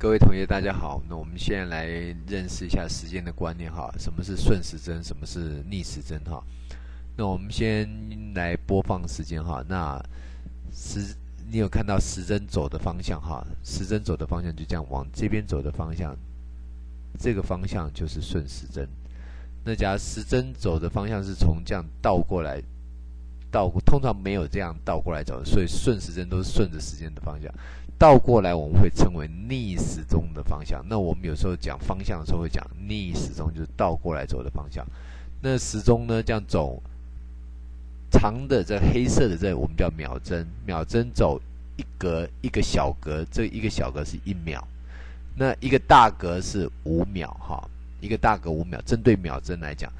各位同学，大家好。那我们现在来认识一下时间的观念哈，什么是顺时针，什么是逆时针哈。那我们先来播放时间哈。那时，你有看到时针走的方向哈？时针走的方向就这样往这边走的方向，这个方向就是顺时针。那假如时针走的方向是从这样倒过来，倒通常没有这样倒过来走，所以顺时针都是顺着时间的方向。倒过来我们会称为逆时钟的方向。那我们有时候讲方向的时候会讲逆时钟，就是倒过来走的方向。那时钟呢，这样走长的这黑色的这我们叫秒针，秒针走一格一个小格，这一个小格是一秒，那一个大格是五秒哈，一个大格五秒。针对秒针来讲，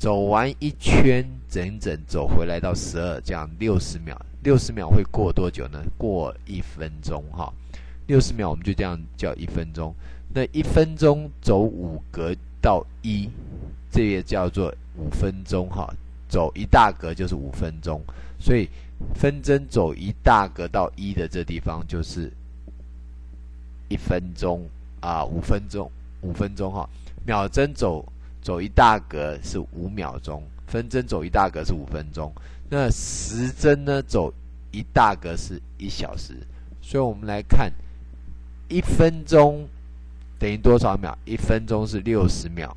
走完一圈整整走回来到十二，这样六十秒。六十秒会过多久呢？过一分钟哈，六十秒我们就这样叫一分钟。那一分钟走五格到一，这也叫做五分钟哈。走一大格就是五分钟，所以分针走一大格到一的这地方就是一分钟啊，五分钟，五分钟哈。秒针走走一大格是五秒钟，分针走一大格是五分钟。那时针呢？走一大格是一小时，所以我们来看，一分钟等于多少秒？一分钟是六十秒，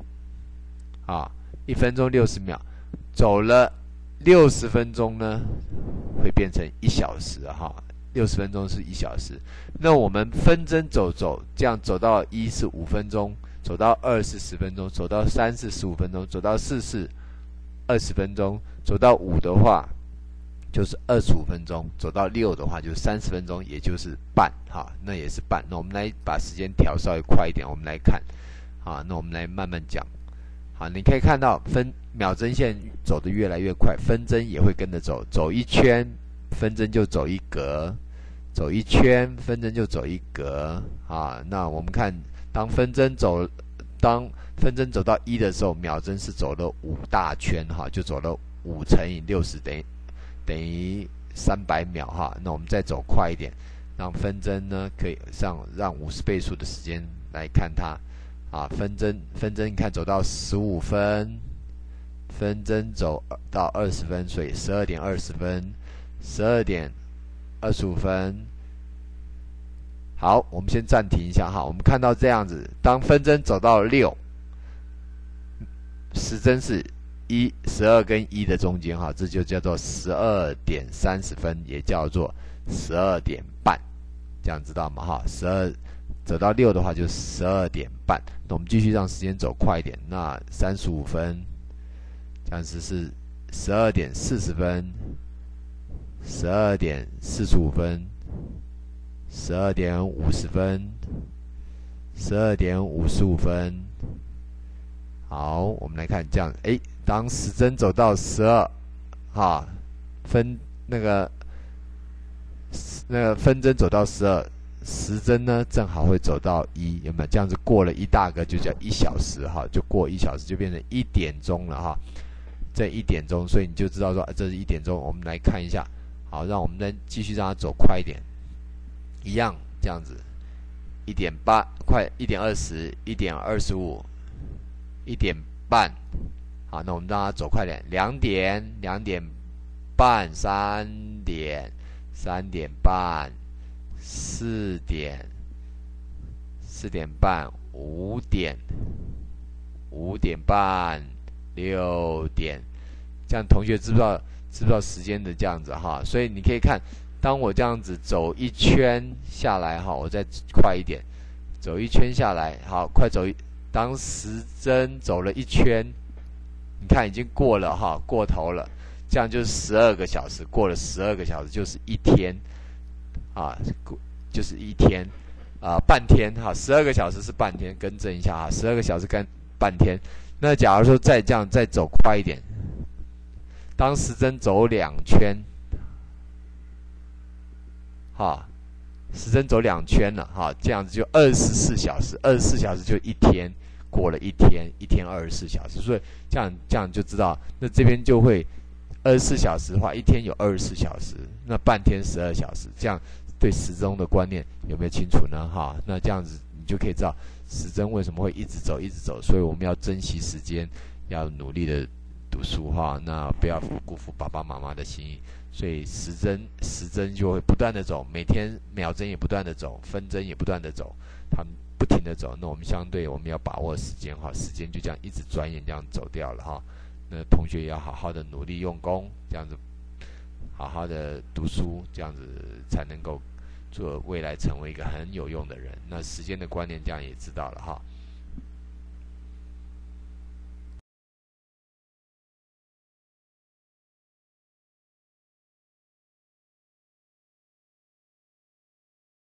啊，一分钟六十秒，走了六十分钟呢，会变成一小时哈。六十分钟是一小时，那我们分针走走，这样走到一是五分钟，走到二是十分钟，走到三是十五分钟，走到四是二十分钟。走到五的话，就是二十五分钟；走到六的话，就是三十分钟，也就是半哈，那也是半。那我们来把时间调稍微快一点，我们来看，啊，那我们来慢慢讲。好，你可以看到分秒针线走得越来越快，分针也会跟着走，走一圈分针就走一格，走一圈分针就走一格啊。那我们看，当分针走，当分针走到一的时候，秒针是走了五大圈哈，就走了。五乘以六十等于等于三百秒哈，那我们再走快一点，让分针呢可以让让五十倍数的时间来看它啊，分针分针看走到十五分，分针走到二十分，所以十二点二十分，十二点二十五分。好，我们先暂停一下哈，我们看到这样子，当分针走到六，时针是。一十二跟一的中间哈，这就叫做十二点三十分，也叫做十二点半，这样知道吗？哈，十二走到六的话就十二点半。那我们继续让时间走快一点，那三十五分，这样子是十二点四十分，十二点四十五分，十二点五十分，十二点五十五分。好，我们来看这样，哎。当时针走到十二，哈，分那个那个分针走到十二，时针呢正好会走到一，有没有？这样子过了一大个就叫一小时，哈，就过一小时就变成一点钟了，哈，这一点钟，所以你就知道说这是一点钟。我们来看一下，好，让我们再继续让它走快一点，一样这样子，一点八快，一点二十，一点二十五，一点半。好，那我们让它走快点。两点，两点半，三点，三点半，四点，四点半，五点，五点半，六点。这样，同学知不知道？知不知道时间的这样子哈？所以你可以看，当我这样子走一圈下来哈，我再快一点，走一圈下来，好，快走一。当时针走了一圈。你看，已经过了哈，过头了，这样就是十二个小时，过了十二个小时就是一天，啊，过就是一天，啊，半天哈，十二个小时是半天，更正一下哈，十二个小时跟半天。那假如说再这样再走快一点，当时针走两圈，哈，时针走两圈了哈，这样子就二十四小时，二十四小时就一天。过了一天，一天二十四小时，所以这样这样就知道，那这边就会二十四小时的话，一天有二十四小时，那半天十二小时，这样对时钟的观念有没有清楚呢？哈，那这样子你就可以知道时针为什么会一直走，一直走。所以我们要珍惜时间，要努力的读书哈。那不要辜负爸爸妈妈的心意。所以时针时针就会不断的走，每天秒针也不断的走，分针也不断的走，它们不停的走。那我们相对我们要把握时间哈，时间就这样一直转眼这样走掉了哈。那同学也要好好的努力用功，这样子好好的读书，这样子才能够做未来成为一个很有用的人。那时间的观念这样也知道了哈。